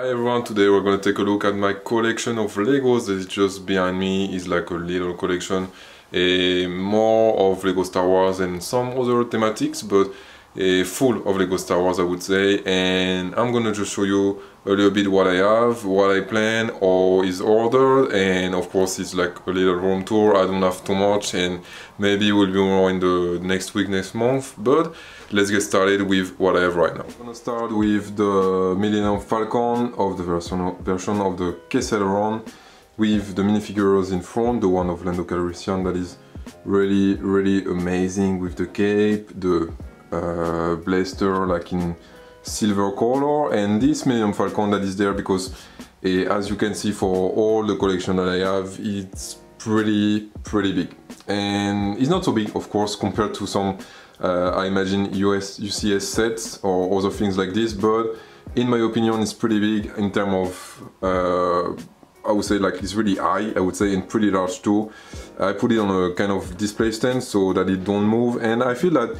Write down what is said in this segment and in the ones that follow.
Hi everyone, today we're gonna take a look at my collection of Legos that is just behind me. Is like a little collection a more of Lego Star Wars and some other thematics but a full of Lego Star Wars I would say. And I'm gonna just show you a little bit what I have, what I plan or is ordered. And of course it's like a little room tour, I don't have too much. And maybe will be more in the next week, next month. But let's get started with what I have right now. I'm gonna start with the Millennium Falcon of the version, version of the Kessel Run with the minifigures in front, the one of Lando Calrissian that is really really amazing with the cape, the uh, blaster like in silver color and this Millennium Falcon that is there because uh, as you can see for all the collection that I have it's pretty pretty big. And it's not so big of course compared to some uh, I imagine US UCS sets or other things like this but in my opinion it's pretty big in terms of uh, I would say like it's really high I would say and pretty large too. I put it on a kind of display stand so that it don't move and I feel that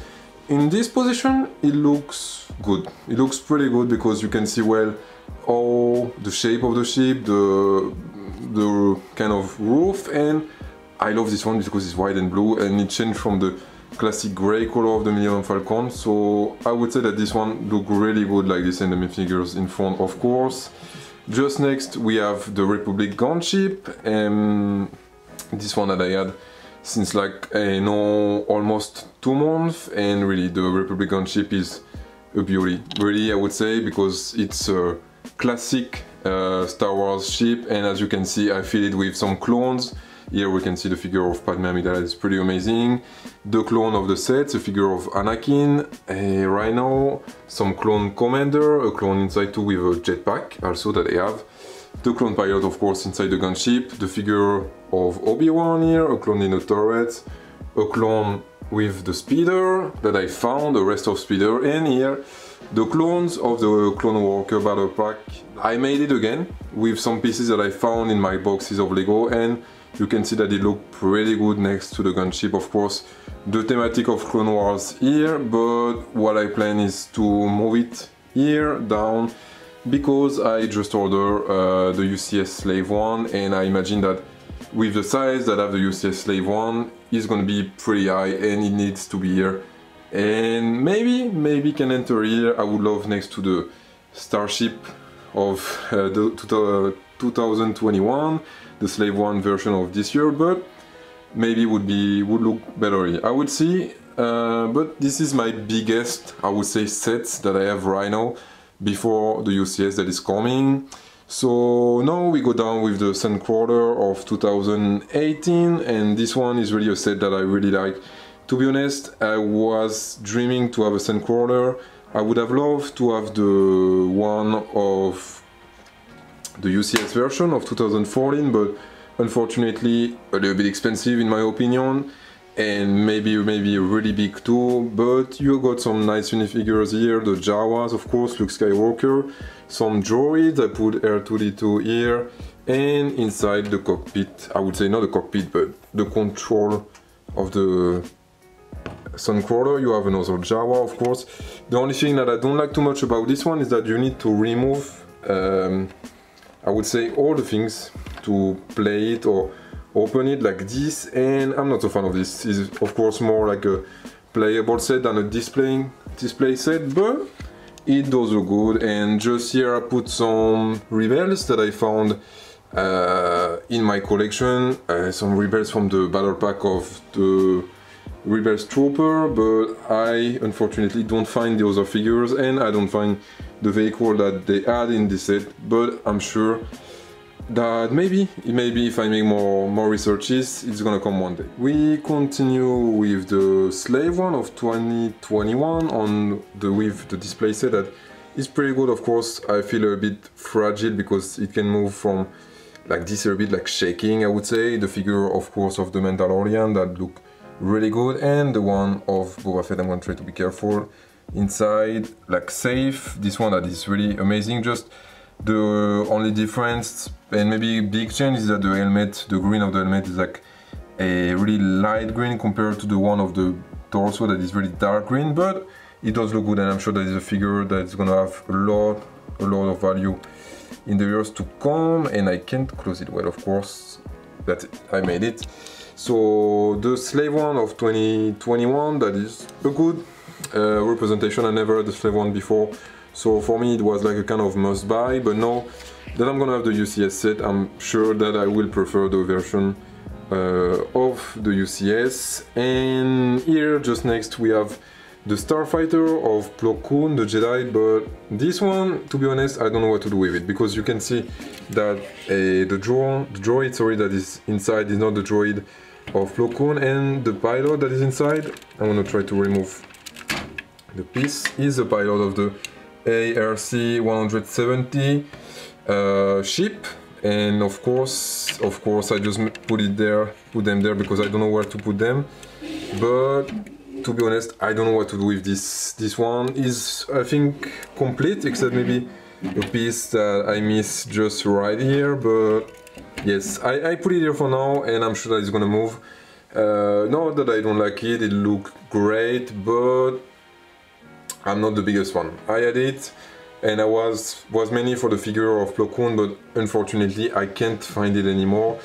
in this position it looks good. It looks pretty good because you can see well all the shape of the ship the the kind of roof and I love this one because it's white and blue and it changed from the classic gray color of the Millennium Falcon. So I would say that this one look really good like this the figures in front of course. Just next we have the Republic gunship and this one that I had since like you know almost two months and really the Republic gunship is a beauty really I would say because it's a classic uh, Star Wars ship and as you can see I fill it with some clones here we can see the figure of Padme Amidala, it's pretty amazing. The clone of the set, the figure of Anakin, a Rhino, some clone commander, a clone inside too with a jetpack also that I have. The clone pilot of course inside the gunship, the figure of Obi-Wan here, a clone in a turret, a clone with the speeder that I found, the rest of speeder, and here the clones of the Clone Walker Battle Pack. I made it again with some pieces that I found in my boxes of Lego. And you can see that it look pretty good next to the gunship of course. The thematic of Clone Wars here but what I plan is to move it here down because I just ordered uh, the UCS Slave 1 and I imagine that with the size that I have the UCS Slave 1 is gonna be pretty high and it needs to be here. And maybe maybe can enter here. I would love next to the Starship of uh, the 2021 the slave one version of this year but maybe would be would look better here. I would see uh, but this is my biggest I would say sets that I have right now before the UCS that is coming. So now we go down with the Sandcrawler of 2018 and this one is really a set that I really like. To be honest, I was dreaming to have a Sandcrawler. I would have loved to have the one of the UCS version of 2014 but unfortunately a little bit expensive in my opinion and maybe maybe a really big too but you got some nice minifigures here. The Jawas of course Luke Skywalker. Some droids I put R2D2 here. And inside the cockpit I would say not the cockpit but the control of the Sandcrawler you have another Jawa of course. The only thing that I don't like too much about this one is that you need to remove um, I would say all the things to play it or open it like this and I'm not a fan of this. It's of course more like a playable set than a displaying display set but it does look good and just here I put some rebels that I found uh, in my collection, uh, some rebels from the battle pack of the Rebels Trooper, but I unfortunately don't find the other figures and I don't find the vehicle that they add in this set, but I'm sure that maybe, maybe if I make more, more researches, it's gonna come one day. We continue with the Slave one of 2021 on the with the display set that is pretty good of course. I feel a bit fragile because it can move from like this a bit like shaking I would say. The figure of course of the Mandalorian that look really good and the one of Boba Fett I'm gonna try to be careful inside like safe this one that is really amazing just the only difference and maybe big change is that the helmet the green of the helmet is like a really light green compared to the one of the torso that is really dark green but it does look good and I'm sure that is a figure that is gonna have a lot a lot of value in the years to come and I can't close it well of course that I made it. So the slave one of 2021 that is a good uh, representation. I never had the slave one before so for me it was like a kind of must buy but now that I'm gonna have the UCS set. I'm sure that I will prefer the version uh, of the UCS and here just next we have the Starfighter of Plo Koon, the Jedi, but this one, to be honest, I don't know what to do with it because you can see that uh, the, droid, the droid, sorry, that is inside is not the droid of Plo Koon and the pilot that is inside, I'm gonna try to remove the piece, is the pilot of the ARC 170 uh, ship and of course, of course, I just put it there, put them there because I don't know where to put them, but to be honest, I don't know what to do with this. This one is, I think, complete, except maybe a piece that I miss just right here, but yes, I, I put it here for now, and I'm sure that it's gonna move. Uh, not that I don't like it, it looked great, but I'm not the biggest one. I had it, and I was was mainly for the figure of Plo Koon, but unfortunately I can't find it anymore.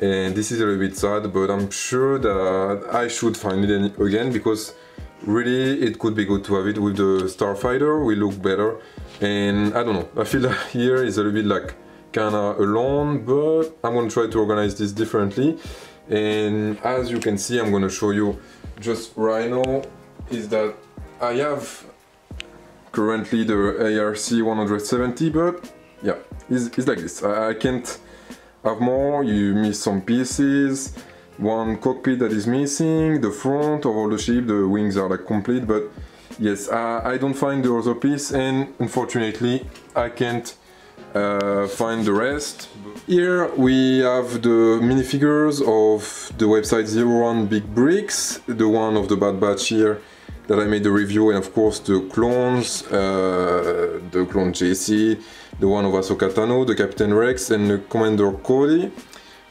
And this is a little bit sad but I'm sure that I should find it again because really it could be good to have it with the Starfighter. We look better and I don't know. I feel like here is a little bit like kinda alone but I'm gonna try to organize this differently. And as you can see I'm gonna show you just right now is that I have currently the ARC 170 but yeah it's, it's like this. I, I can't have more, you miss some pieces, one cockpit that is missing, the front of all the ship, the wings are like complete, but yes, I, I don't find the other piece and unfortunately I can't uh, find the rest. Here we have the minifigures of the website Zero One Big Bricks, the one of the Bad Batch here that I made the review and of course the clones, uh, the clone JC, the one of Ahsoka Tano, the Captain Rex and the Commander Cody.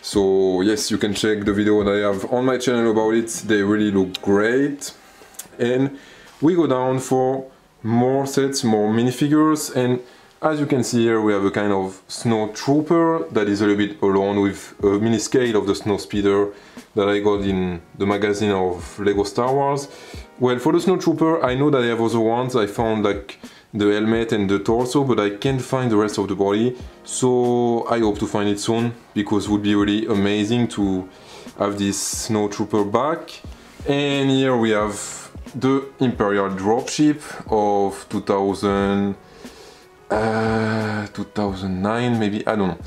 So yes, you can check the video that I have on my channel about it, they really look great. And we go down for more sets, more minifigures and as you can see here we have a kind of snow trooper that is a little bit alone with a mini scale of the snow speeder that I got in the magazine of Lego Star Wars. Well, for the snow trooper I know that I have other ones, I found like the helmet and the torso, but I can't find the rest of the body. So I hope to find it soon, because it would be really amazing to have this snow trooper back. And here we have the Imperial dropship of 2000, uh, 2009 maybe, I don't know.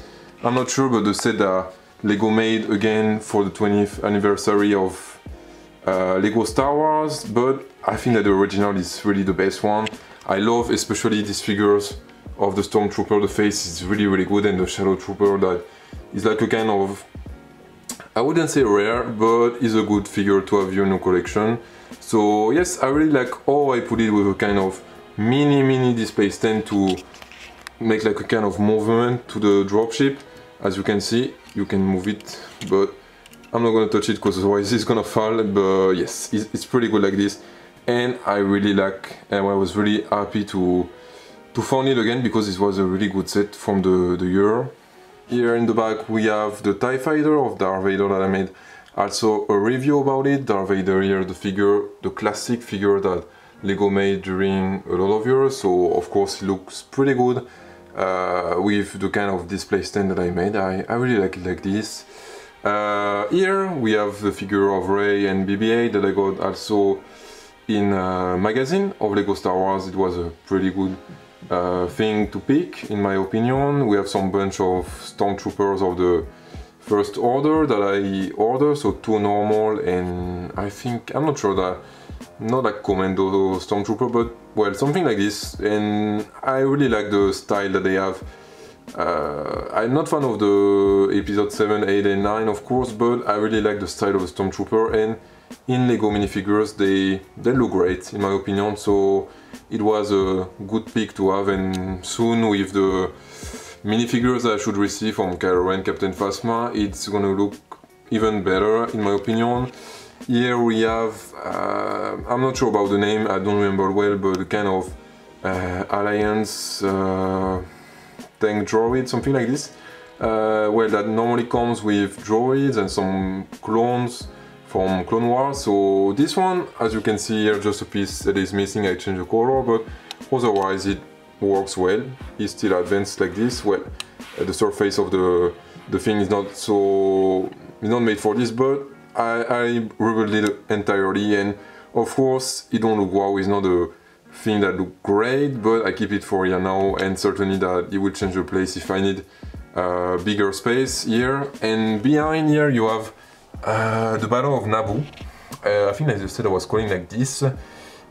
I'm not sure, but the set that Lego made again for the 20th anniversary of uh, Lego Star Wars, but I think that the original is really the best one. I love especially these figures of the Stormtrooper, the face is really really good and the Shadow Trooper that is like a kind of, I wouldn't say rare, but is a good figure to have in your collection. So yes, I really like how I put it with a kind of mini mini display stand to make like a kind of movement to the dropship. As you can see, you can move it, but I'm not gonna touch it because otherwise it's gonna fall, but yes, it's pretty good like this and I really like and I was really happy to to find it again because it was a really good set from the, the year. Here in the back we have the TIE Fighter of Darth Vader that I made also a review about it. Darth Vader here, the figure, the classic figure that Lego made during a lot of years, so of course it looks pretty good uh, with the kind of display stand that I made. I, I really like it like this. Uh, here we have the figure of Rey and BB-8 that I got also in a magazine of Lego Star Wars, it was a pretty good uh, thing to pick, in my opinion. We have some bunch of stormtroopers of the first order that I ordered, so two normal and I think, I'm not sure that, not like commando stormtrooper, but well, something like this. And I really like the style that they have. Uh, I'm not fan of the episode 7, 8 and 9 of course, but I really like the style of the stormtrooper and in Lego minifigures they they look great in my opinion so it was a good pick to have and soon with the minifigures I should receive from Kylo Ren Captain Phasma it's gonna look even better in my opinion here we have uh, I'm not sure about the name I don't remember well but kind of uh, alliance uh, tank droid, something like this. Uh, well, that normally comes with droids and some clones from Clone Wars. So this one, as you can see here, just a piece that is missing, I changed the color, but otherwise it works well. It's still advanced like this. Well, uh, the surface of the the thing is not so it's not made for this, but I, I rebuilt it entirely and of course it don't look wow, it's not a thing that look great, but I keep it for here now and certainly that it will change the place if I need uh, bigger space here. And behind here you have uh, the Battle of Naboo. Uh, I think as you said I was calling like this.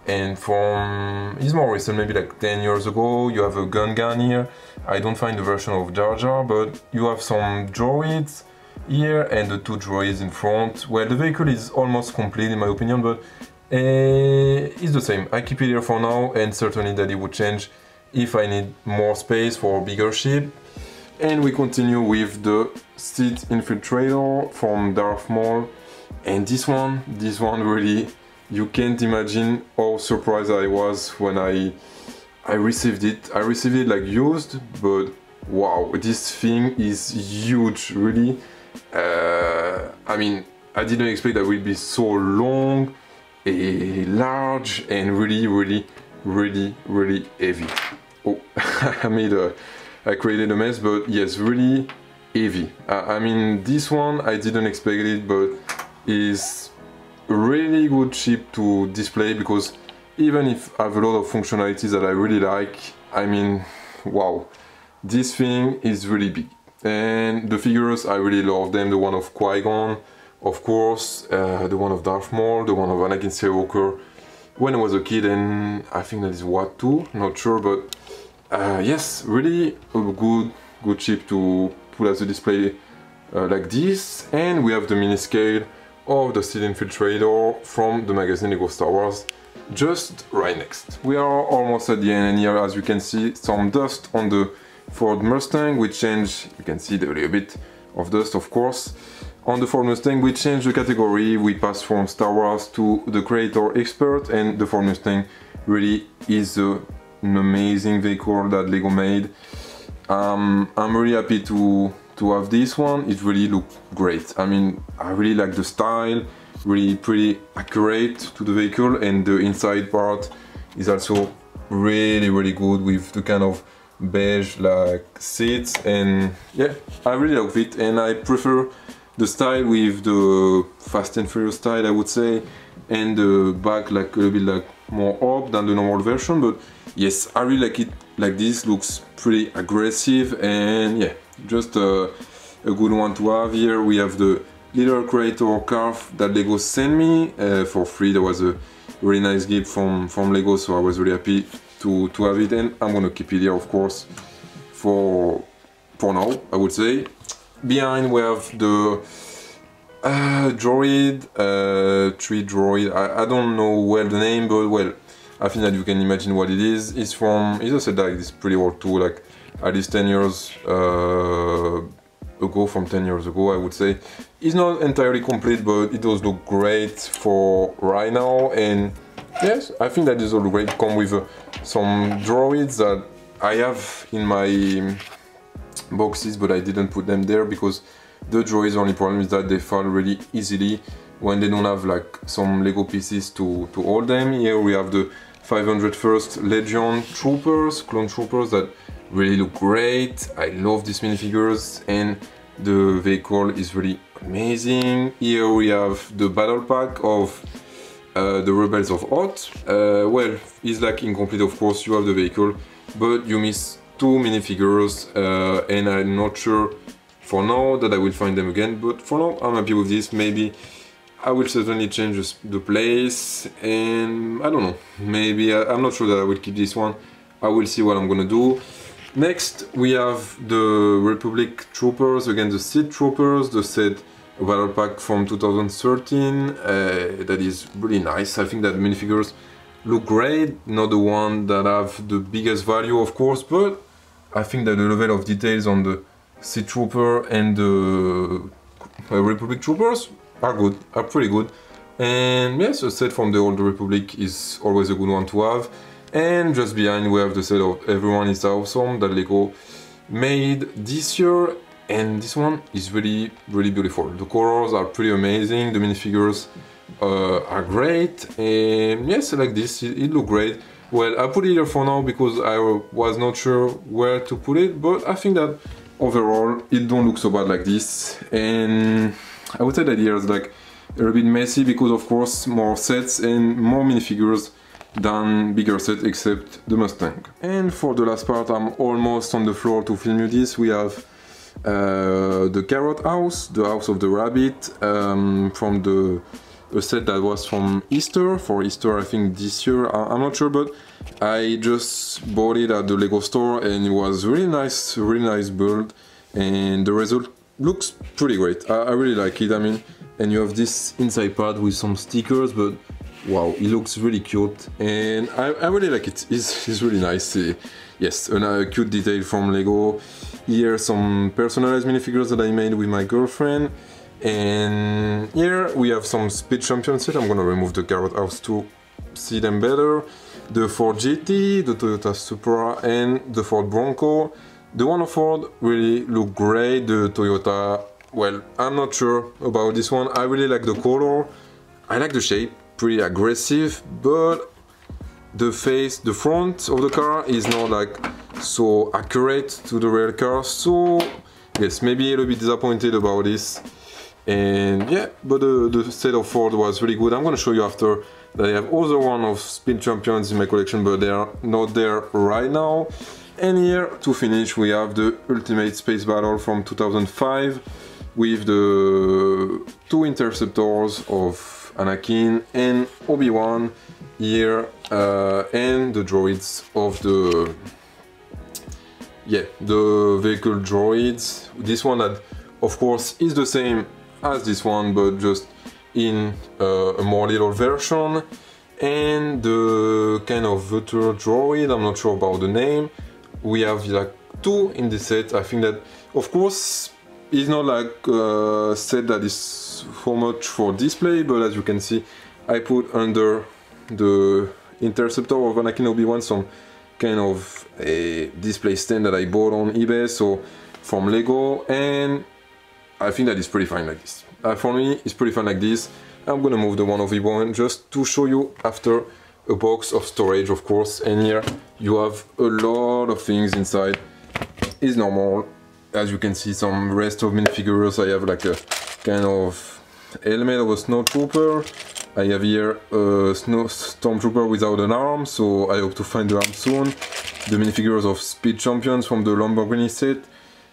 And from, it's more recent, maybe like 10 years ago, you have a Gungan here. I don't find the version of Jar Jar, but you have some droids here and the two droids in front. Well, the vehicle is almost complete in my opinion, but uh, it's the same. I keep it here for now and certainly that it would change if I need more space for a bigger ship. And we continue with the Sith Infiltrator from Darth Maul. And this one, this one really, you can't imagine how surprised I was when I I received it. I received it like used, but wow, this thing is huge, really. Uh, I mean, I didn't expect that would be so long, a large, and really, really, really, really heavy. Oh, I made a, I created a mess, but yes, really heavy. I mean, this one I didn't expect it, but is really good chip to display because even if I have a lot of functionalities that I really like, I mean, wow, this thing is really big. And the figures, I really love them, the one of Qui-Gon, of course, uh, the one of Darth Maul, the one of Anakin Skywalker, when I was a kid, and I think that is what too, not sure, but uh, yes, really a good, good chip to put as a display uh, like this. And we have the mini scale of the Sith Infiltrator from the magazine Lego Star Wars just right next. We are almost at the end and here as you can see some dust on the Ford Mustang we change, you can see a little bit of dust of course. On the Ford Mustang we change the category, we pass from Star Wars to the Creator Expert and the Ford Mustang really is a, an amazing vehicle that Lego made. Um, I'm really happy to, to have this one, it really looks great. I mean, I really like the style, really pretty accurate to the vehicle and the inside part is also really really good with the kind of beige like seats and yeah I really love it and I prefer the style with the Fast and Furious style I would say and the back like a little bit like more up than the normal version but yes I really like it like this looks pretty aggressive and yeah just a, a good one to have here we have the little creator calf that Lego sent me uh, for free. that was a really nice gift from, from Lego, so I was really happy to, to have it and I'm gonna keep it here of course for, for now, I would say. Behind we have the uh, droid, uh, tree droid, I, I don't know well the name, but well, I think that you can imagine what it is. It's from, it's also like this pretty old tool, like at least 10 years uh, ago, from 10 years ago I would say. It's not entirely complete but it does look great for right now and yes, I think that is all great. Come with uh, some droids that I have in my boxes but I didn't put them there because the droids only problem is that they fall really easily when they don't have like some Lego pieces to, to hold them. Here we have the 501st Legion Troopers, clone troopers that really look great. I love these minifigures and the vehicle is really amazing. Here we have the battle pack of uh, the Rebels of Hoth. Uh, well, it's like incomplete of course, you have the vehicle, but you miss two minifigures uh, and I'm not sure for now that I will find them again, but for now I'm happy with this. Maybe I will certainly change the place and I don't know, maybe I, I'm not sure that I will keep this one. I will see what I'm gonna do. Next, we have the Republic Troopers again the Sith Troopers, the set battle pack from 2013. Uh, that is really nice. I think that minifigures look great. Not the one that have the biggest value, of course, but I think that the level of details on the Sith Trooper and the uh, Republic Troopers are good, are pretty good. And yes, a set from the Old Republic is always a good one to have. And just behind we have the set of Everyone is Awesome that Lego made this year and this one is really really beautiful. The colors are pretty amazing. The minifigures uh, are great. And yes like this. It, it look great. Well I put it here for now because I was not sure where to put it but I think that overall it don't look so bad like this. And I would say that here is like a little bit messy because of course more sets and more minifigures than bigger set except the Mustang. And for the last part I'm almost on the floor to film you this. We have the Carrot House, the House of the Rabbit um, from the a set that was from Easter, for Easter I think this year, I, am not sure but I just bought it at the Lego store and it was really nice, really nice build and the result looks pretty great, I, I really like it, I mean and you have this inside part with some stickers but wow it looks really cute and I, I really like it. It's, it's really nice. Uh, yes a cute detail from Lego here some personalized minifigures that I made with my girlfriend. And here we have some speed champion set I'm gonna remove the carrot house to see them better. The Ford GT, the Toyota Supra and the Ford Bronco. The one of Ford really look great. The Toyota well I'm not sure about this one. I really like the color. I like the shape. Pretty aggressive but the face the front of the car is not like so accurate to the real car. So yes maybe a little bit disappointed about this. And yeah but the, the set of Ford was really good. I'm gonna show you after that I have other one of Speed Champions in my collection but they are not there right now. And here to finish we have the Ultimate Space Battle from 2005 with the two interceptors of Anakin and Obi-Wan here uh, and the droids of the yeah the vehicle droids. This one that of course is the same as this one but just in uh, a more little version. And the kind of Vulture droid I'm not sure about the name. We have like two in the set. I think that of course it's not like a set that is so much for display, but as you can see, I put under the interceptor of Anakin Obi-Wan some kind of a display stand that I bought on eBay, so from Lego, and I think that is pretty fine like this. Uh, for me, it's pretty fine like this. I'm gonna move the one of Obi-Wan just to show you after a box of storage, of course, and here you have a lot of things inside. It's normal, as you can see some rest of minifigures I have like a kind of helmet of a snowtrooper I have here a snow stormtrooper without an arm so I hope to find the arm soon. The minifigures of speed champions from the Lamborghini set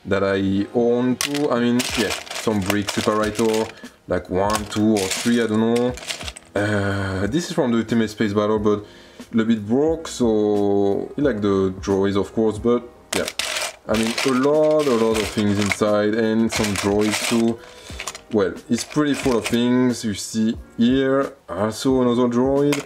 that I own too. I mean yeah some brick separator like one two or three I don't know. Uh, this is from the Ultimate Space Battle but a little bit broke so like the droids of course but yeah. I mean, a lot, a lot of things inside and some droids too. Well, it's pretty full of things. You see here, also another droid.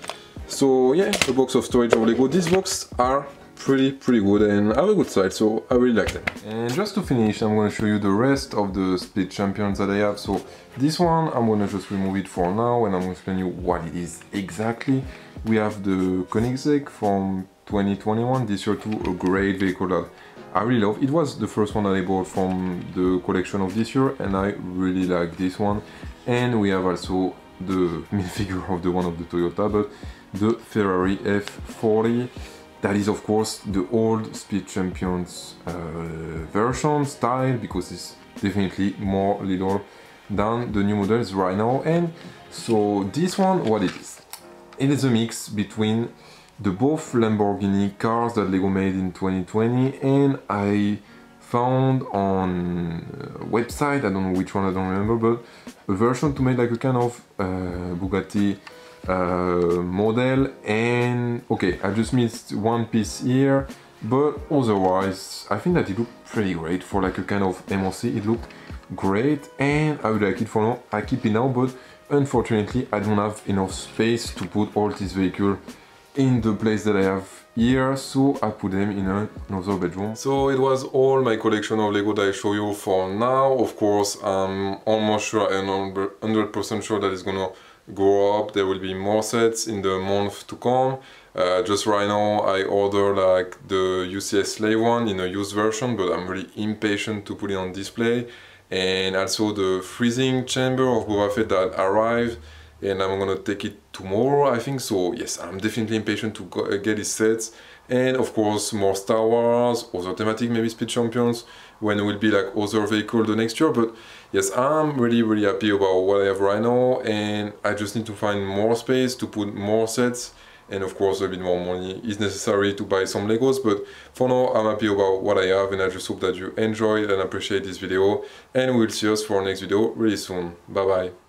So yeah, a box of storage of Lego. These boxes are pretty, pretty good and have a good size, so I really like them. And just to finish, I'm gonna show you the rest of the Speed Champions that I have. So this one, I'm gonna just remove it for now and I'm gonna explain you what it is exactly. We have the Koenigsegg from 2021, this year too, a great vehicle that I really love. It was the first one that I bought from the collection of this year and I really like this one. And we have also the minifigure of the one of the Toyota, but the Ferrari F40. That is of course the old Speed Champions uh, version style because it's definitely more little than the new models right now. And so this one, what it is? It is a mix between the both Lamborghini cars that Lego made in 2020 and I found on a website, I don't know which one, I don't remember, but a version to make like a kind of uh, Bugatti uh, model and okay, I just missed one piece here, but otherwise I think that it looked pretty great for like a kind of MOC, it looked great and I would like it for now, I keep it now, but unfortunately I don't have enough space to put all this vehicle in the place that I have here, so I put them in another bedroom. So it was all my collection of Lego that I show you for now. Of course, I'm almost sure and 100% sure that it's gonna grow up there will be more sets in the month to come uh, just right now I order like the UCS Slave one in a used version but I'm really impatient to put it on display and also the freezing chamber of Boba Fett that arrived and I'm gonna take it tomorrow I think. So yes I'm definitely impatient to go, uh, get his sets. And of course more Star Wars, other thematic maybe Speed Champions when it will be like other vehicle the next year. But yes I'm really really happy about what I have right now. And I just need to find more space to put more sets. And of course a bit more money is necessary to buy some Legos. But for now I'm happy about what I have and I just hope that you enjoyed and appreciate this video. And we'll see us for our next video really soon. Bye bye.